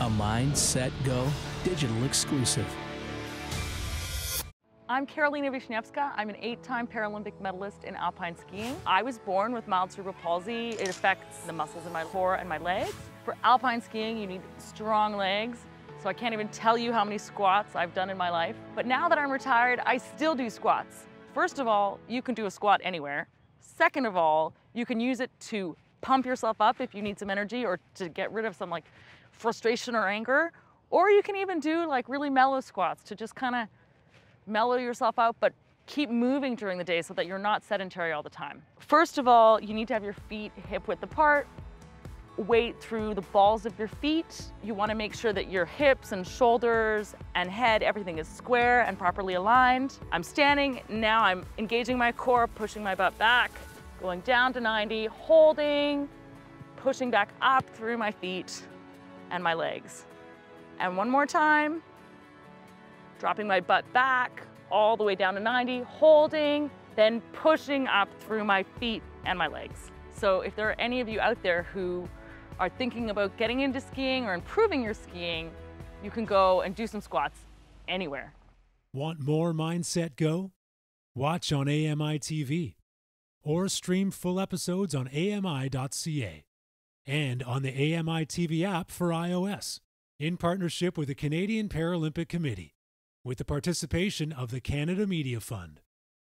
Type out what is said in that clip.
A Mindset Go digital exclusive. I'm Karolina Wisniewska. I'm an eight-time Paralympic medalist in alpine skiing. I was born with mild cerebral palsy. It affects the muscles in my core and my legs. For alpine skiing, you need strong legs. So I can't even tell you how many squats I've done in my life. But now that I'm retired, I still do squats. First of all, you can do a squat anywhere. Second of all, you can use it to pump yourself up if you need some energy or to get rid of some like frustration or anger. Or you can even do like really mellow squats to just kind of mellow yourself out, but keep moving during the day so that you're not sedentary all the time. First of all, you need to have your feet hip width apart, weight through the balls of your feet. You wanna make sure that your hips and shoulders and head, everything is square and properly aligned. I'm standing, now I'm engaging my core, pushing my butt back, going down to 90, holding, pushing back up through my feet and my legs. And one more time, dropping my butt back all the way down to 90, holding, then pushing up through my feet and my legs. So if there are any of you out there who are thinking about getting into skiing or improving your skiing, you can go and do some squats anywhere. Want more Mindset Go? Watch on AMI TV or stream full episodes on AMI.ca and on the AMI TV app for iOS in partnership with the Canadian Paralympic Committee with the participation of the Canada Media Fund.